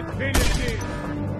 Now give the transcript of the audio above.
infinity.